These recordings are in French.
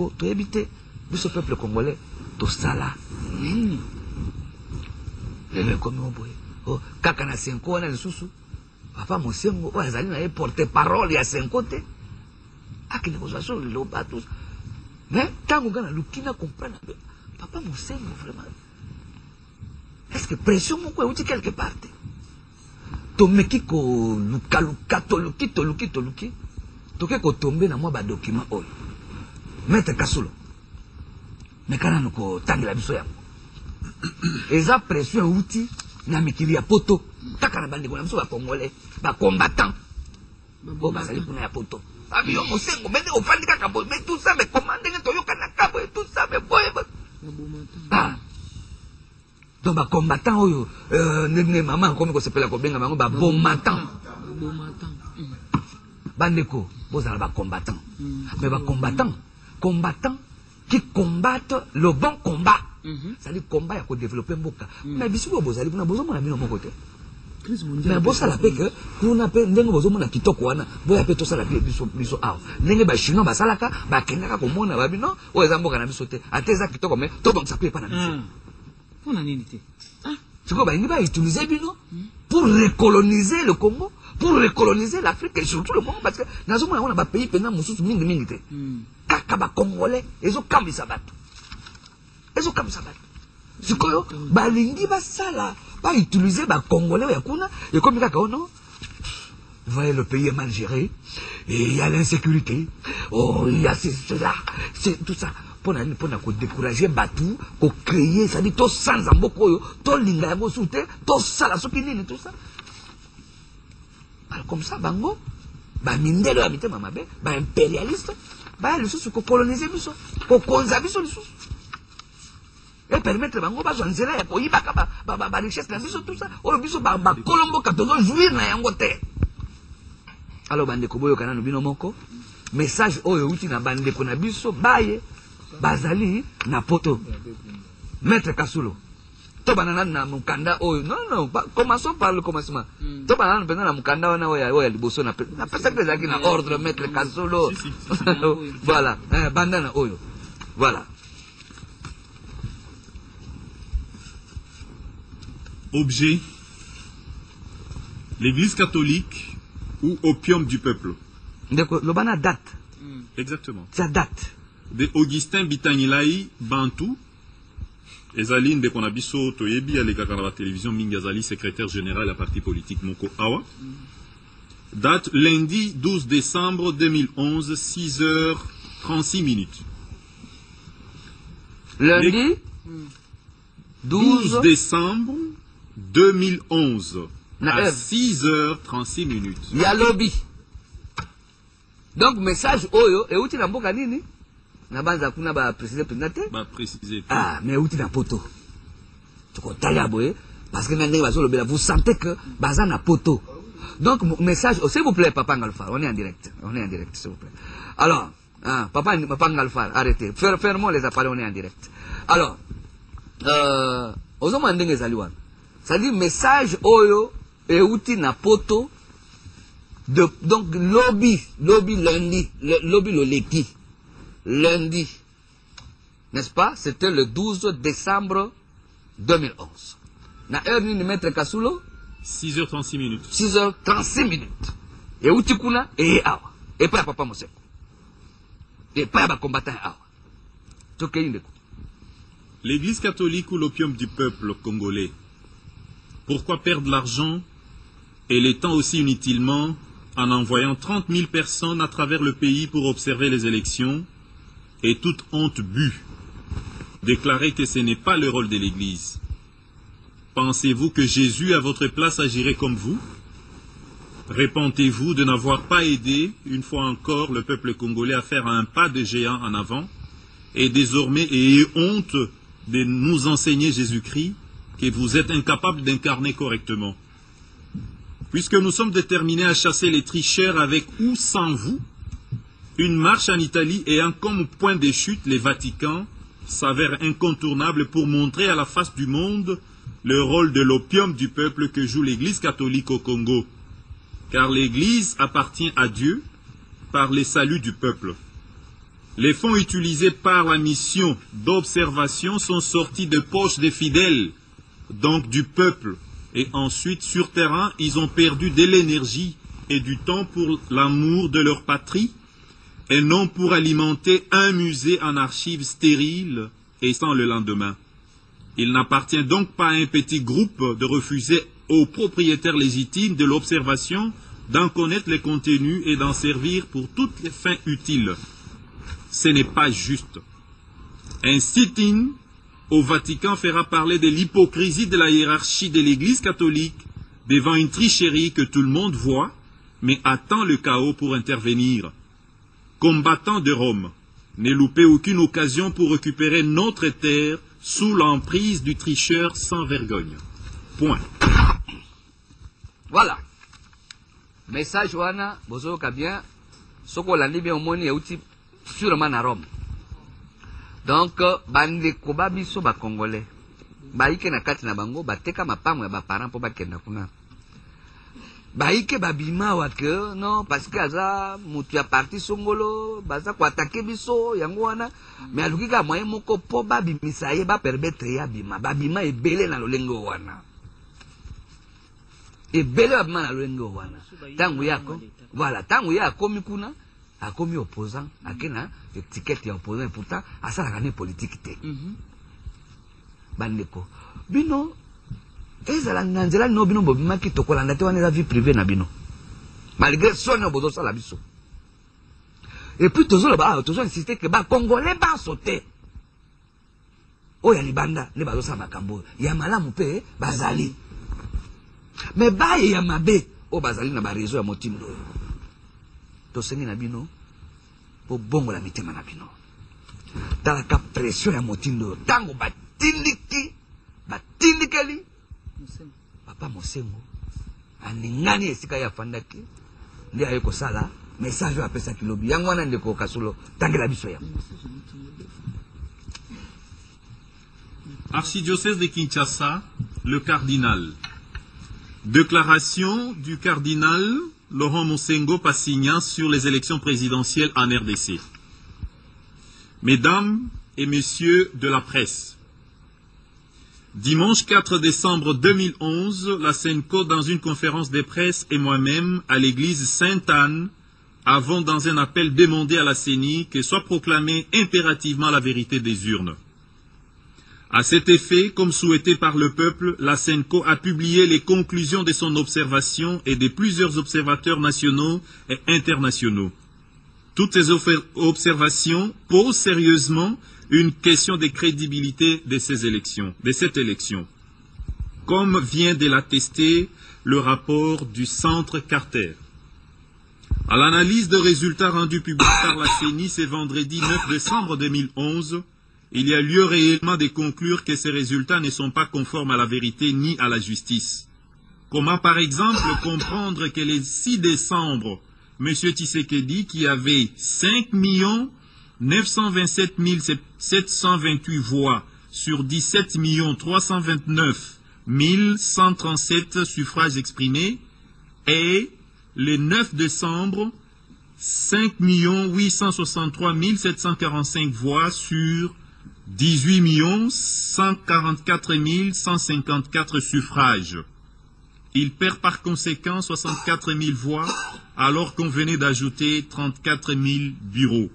bandeko toyebi te. Biso peuple congolais tosala. Nini lelo ekomi o boye. O kaka na senko wana lisusu papa mosengo oyo azali na ye porte parole ya senko te akende kozwa so liloba tous. Mais ntango nga naluki na comprendre papa mosengo vraiment est ce que pression moko euti quelque part te? Tomeki kolukaluka toluki toluki toluki toke kotombe na mwa badocument oyo maître kasulo meka nano kotangela biso yango. Eza pression euti na mikili ya poto. Kaka na bandeko na biso bacongolais bacombattant oyo bazali kuna ya poto. Abi yo mosengo mende ofandi kaka boye. Me tout ça me koma ndenge toyokanaka boye tout ça me boye ah. donc bacombattant oyo ndenge mama akomi kosepela kobenga bango babomatan bandeko bozala bacombattant mais bacombattant combattant qui combattent le bon combat. Cestadire combat ya kodéveloppe mboka mais biso oyo bozali kuna bozomona bino moko te mais bosala mpe ke kuna mpe ndenge bozomona kitoko wana boya mpe tosala biso awa ndenge bachinois basalaka bakendaka komona babino oyo eza mboka na biso te ate eza kitoko me tobongisa mpe epa na biso mpona nini te sikoyo balingi bautilize bino pour recoloniser le congo pour recoloniser l'afrique et surtout le congo parce que nazomona wana bapays mpenza mosusu mingimingi te. Kaka bacongolais ezokambisa bato ezokambisa bato sikoyo balingi basala bautilize bacongolais oyo ya kuna. Ekomi kaka ono voyez le pays est mal géré et il y a l'insécurité. Oh il y a cela c'est tout ça. Mpona nini mpona kodécourage bato kocréer cestadire tosanza mboka oyo tolinga yango su te tosala soki nini tout ça ça bango. Bamindele ya mitema mabe baimpérialiste baya lisusu kokolonize biso kokonza biso lisusu. Epermettre bango bazwa nzela ya koyibaka barichesse na biso tout ça. Oyo biso bakolomboka tozojouir na yango te. Alors bandeko boyoka nano bino moko. Message oyo euti na bandeko na biso baye bazali na poto. Maître kasulo tobana nanu na mokanda oyo non non commençons par le commencement tobana nanu mpenza na mokanda wana oyo ya liboso napesaki ezalaki na ordre maître kasulo voilà banda na oyo voilà Objet. l'Église catholique ou opium du peuple. ndeko loba na date Exactement. tia date De Augustin Bitangilai Bantou. Ezali ndeko na biso toyebi alekaka na batélévision mingi azali secrétaire général ya parti politique moko awa. Date lundi 12 décembre 2011 6 heures 36 minutes. Lundi 12 12 décembre 2011 Na à heure. 6 heures 36 minutes. Ya lobi donc message oyo euti na mboka nini? Na banza kuna baprécise mpenza te? Ah mais euti na poto? Tokotalia boye parce que na ndenge bazolobela vous. Sentez que baza na poto. Donc message oh, s'il vous plaît papa ngalfar on est en direct. On est en direct s'il vous plaît. Alors ah, papa papa ngalfar arrêtez. Fer, fermons les appareils on est en direct. Alors euh, ozomona ndenge ezali wana c'est-à-dire message oyo euti na poto de, donc lobi lobi lundi le, lobi loleki lundi. N'est-ce pas? C'était le 12 décembre 2011 na heure nini maître kasulo? 6 heures 36 minutes. 6 heures 36 minutes. Euti kuna eye awa. Epai ya papa moseko. Epai ya bacombatant ya awa. L'Église catholique ou l'opium du peuple congolais? Pourquoi perdre l'argent et le temps aussi inutilement en envoyant 30 000 personnes à travers le pays pour observer les élections? Et toute honte bue Déclarer que ce n'est pas le rôle de l'Église. Pensez-vous que Jésus à votre place agirait comme vous? Répentez-vous de n'avoir pas aidé, une fois encore, le peuple congolais à faire un pas de géant en avant? Et désormais ayez honte de nous enseigner Jésus-Christ que vous êtes incapable d'incarner correctement. Puisque nous sommes déterminés à chasser les tricheurs avec ou sans vous, une marche en Italie ayant comme point de chute les Vatican s'avère incontournable pour montrer à la face du monde le rôle de l'opium du peuple que joue l'Église catholique au Congo. Car l'Église appartient à Dieu par les saluts du peuple. Les fonds utilisés par la mission d'observation sont sortis de poches des fidèles, donc du peuple. Et ensuite, sur terrain, ils ont perdu de l'énergie et du temps pour l'amour de leur patrie, et non pour alimenter un musée en archives stériles et sans le lendemain. Il n'appartient donc pas à un petit groupe de refuser aux propriétaires légitimes de l'observation d'en connaître les contenus et d'en servir pour toutes les fins utiles. Ce n'est pas juste. Un sit-in au Vatican fera parler de l'hypocrisie de la hiérarchie de l'Église catholique devant une tricherie que tout le monde voit, mais attend le chaos pour intervenir. Combattants de Rome, ne loupez aucune occasion pour récupérer notre terre sous l'emprise du tricheur sans vergogne. Point. voilà. Message wana bozoyoka bien. Soki olandi bien omoni euti sûrement na rome. Donc bandeko ba biso bacongolais bayike na kati na bango bateka mapango ya baparent mpo bakenda kuna bayike babima awa ke non parce que aza motu ya parti songolo baza koatake biso yango wana. Me aluki kaka moye moko mpo babimisa ye bapermetre ye abima babima ebele na lolenge oyo wana. Ebele babima na lolenge oyo wana ntango ye voilà ntango ye akomi kuna akomi opposant. Ake na etikete ya opposant et pourtant asalaka ne politike te. Bandeko bino ezala na nzela nino bino bobimaki tokolanda te wana eza vie privé na bino? Malgré soni oyo bozosala biso. Epuis tozoloba awa tozoinsiste ke bakongole baso te oyo ya libanda nde bazosala makambo oyo. Ya malamu mpe bazali. Me baye ya mabe oyo bazali na bareseau ya motindo oyo. Tosengi na bino bobongola mitema na bino. Talaka pression ya motindo oyo ntango batindiki batindikeli papa mosengo aningani esika ye afandaki nde aye kosala message oyo apesaki lobi yango wana ndeko kasulo tangela biso yango Archidiocèse de Kinshasa, le cardinal. Déclaration du cardinal Laurent Monsengo Passignan sur les élections présidentielles en RDC. Mesdames et messieurs de la presse, dimanche 4 décembre 2011, la SENCO, dans une conférence de presse et moi-même à l'église Sainte-Anne, avons dans un appel demandé à la CENI que soit proclamée impérativement la vérité des urnes. À cet effet, comme souhaité par le peuple, la SENCO a publié les conclusions de son observation et de plusieurs observateurs nationaux et internationaux. Toutes ces observations posent sérieusement une question de crédibilité de ces élections, de cette élection. Comme vient de l'attester le rapport du Centre Carter. À l'analyse de résultats rendus publics par la CENI ce vendredi 9 décembre 2011, il y a lieu réellement de conclure que ces résultats ne sont pas conformes à la vérité ni à la justice. Comment par exemple comprendre que le 6 décembre, M. Tshisekedi, qui avait 5 927 728 voix sur 17 329 137 suffrages exprimés, et le 9 décembre, 5 863 745 voix sur 18 144 154 suffrages. Il perd par conséquent 64 000 voix alors qu'on venait d'ajouter 34 000 bureaux.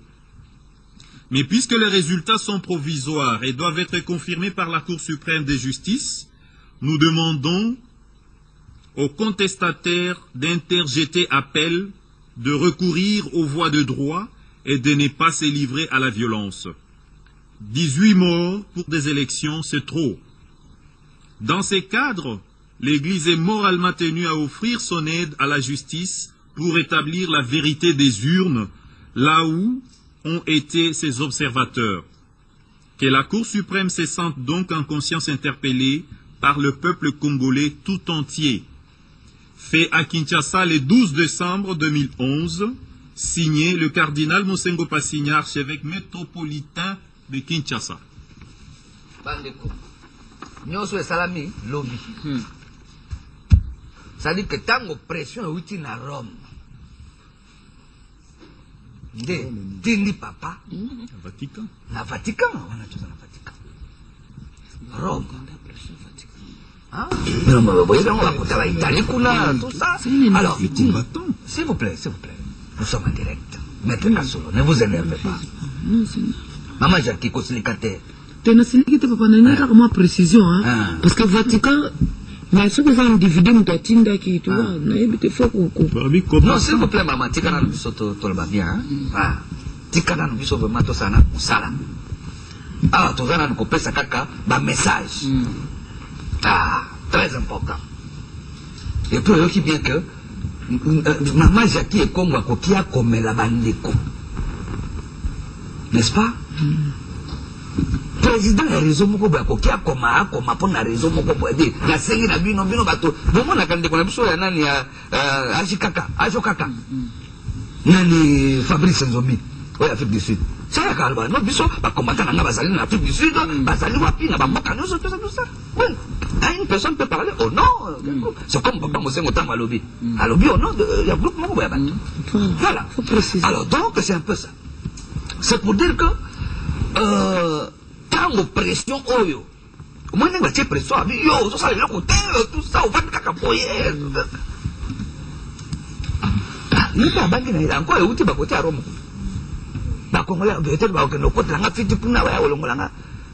Mais puisque les résultats sont provisoires et doivent être confirmés par la Cour suprême de justice, nous demandons aux contestataires d'interjeter appel, de recourir aux voies de droit et de ne pas se livrer à la violence. 18 morts pour des élections, c'est trop. Dans ces cadres, l'Église est moralement tenue à offrir son aide à la justice pour établir la vérité des urnes, là où ont été ses observateurs. Que la Cour suprême se sente donc en conscience interpellée par le peuple congolais tout entier. Fait à Kinshasa le 12 décembre 2011, signé le cardinal Mosengo Passigna, archevêque métropolitain de Kinshasa. bandeko nyonso esalami lobi cestadire ke ntango pression euti na rome nde tindi papa. Vatican. na vatican. Wana toza na vatican. Rome. Ah, mais boyeba yango bakotala italie kuna tout ça. Alors s'il vous plaît s'il vous plaît. Nous sommes en direct. Maître kasolo ne vous énervez pas. Non, c'est- mama jacki kosilika te te nasiliki te papa nani kaka mwa précision Ah. hein? parce que vatican na soki eza na divide moto atindaki tu vois nayebi te fo ko Babi non combattant. s'il vous plaît mama tika nanu biso to- toloba bien hein? Ah, tika nanu biso vraiment tosala na mosala awa toza nanu kopesa kaka bamessage ah, très important. Et puis oyoki bien que mm, mama jaki ekongo akoki akomela bandeko n'est-ce pas? Président ya réseau moko boye akoki akoma akoma mpo na réseau moko boye. De nasengi na bino bino bato. Bomonaka ndeko na biso ya nani ya aji kaka ajo kaka? Nani fabrice nzomi? Oyo afrique du sud. Sayaka aloba no biso bakombata nanga bazali na afrique du sud bazali wapi na bamboka? Nyonso toza tout ça oui Ah, une personne peut parler au nom euh, c'est comme papa mosengo ntango alobi alobi au nom de- ya groupe moko boya bato. Voilà. faut préciser. Alors donc c'est un peu ça. C'est pour dire que euh, ntango pression oyo omoi ndenge batie pression abi yo ozosala eloko te tout ça ovandi kaka boye ye mpe abangi na ye yango euti bakoti ya rome. Bakongole peut-être bakokende okotelanga fiti kuna baya kolongolanga